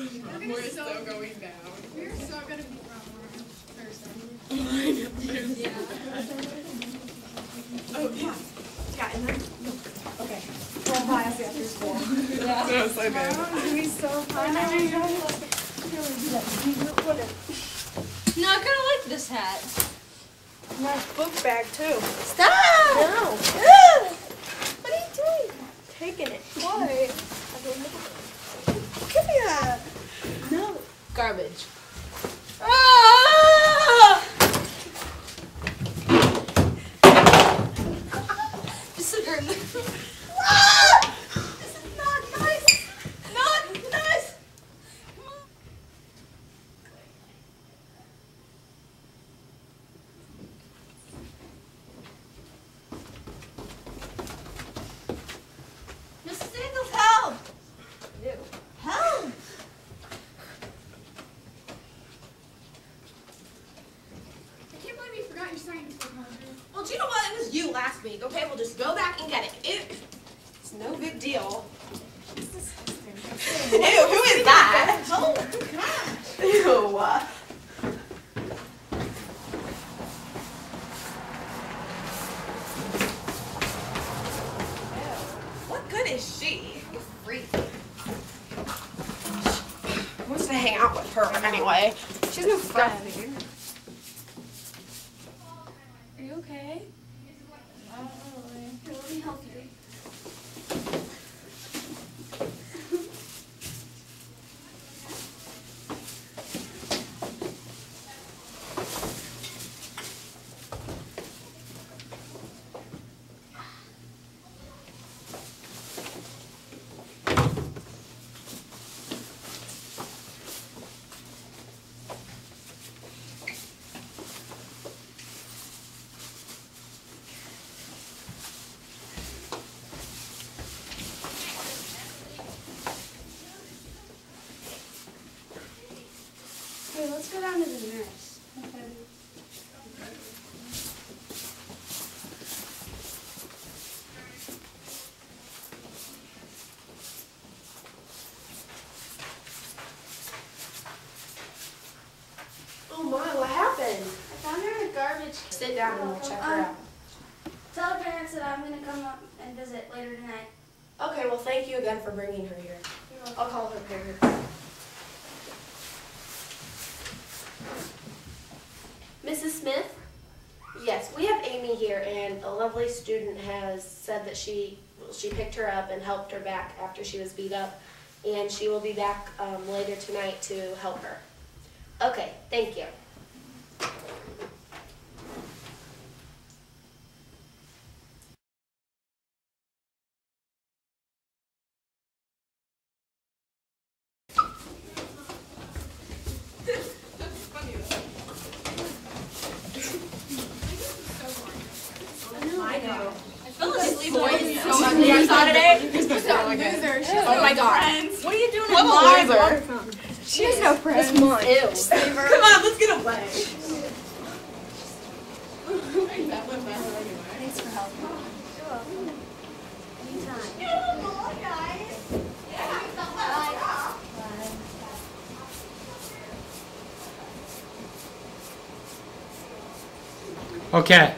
We're so going down. We're so gonna be wrong Thursday. Oh, yeah. Yeah, and then, okay. Well, bye, I'll see you after school. That was so good. It'll be so fun. No, I kind of like this hat. Nice book bag, too. Stop! No. What are you doing? Taking it. Why? Give me that. No. Garbage. Ah! Just sit her. Ah! This is not nice. Not nice. Come on. Mrs. Daniels, help! Help! I can't believe you forgot your science book, Margaret. Well, do you know what? It was you last week. Okay, we'll just go back and get it. it it's no big deal. Ew, who is that? Oh, gosh. Ew. What good is she? You freak. Who wants to hang out with her anyway? She's no friend. Are you okay? Uh, here, let me help you. Hey, let's go down to the nurse. Oh my, what happened? I found her in a garbage. Can. Sit down and we'll check her Um, out. Tell her parents that I'm gonna come up and visit later tonight. Okay, well, thank you again for bringing her here. I'll call her parents. Smith? Yes, we have Amy here, and a lovely student has said that she she picked her up and helped her back after she was beat up, and she will be back um, later tonight to help her. Okay, thank you. I know. I fell asleep on Boys, you. so ugly. You saw today? Loser. Oh my god. What are you doing What in a my loser. She has no friends. Ew. Come on, let's get away. That went better anyway. Thanks for helping. You're welcome. Anytime. Okay.